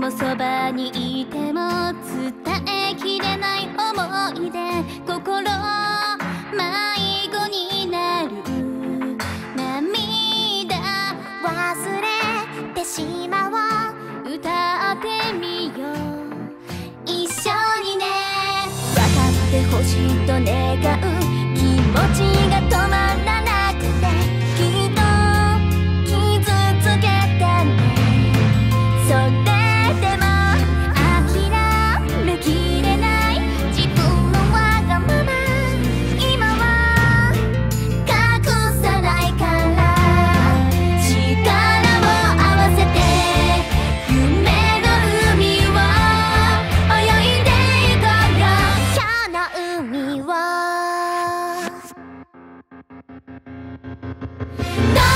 もそばにいても伝えきれない思い出心迷子になる。涙忘れてしまおう。歌ってみよう。一緒にね分かってほしいと願う。気持ちが No!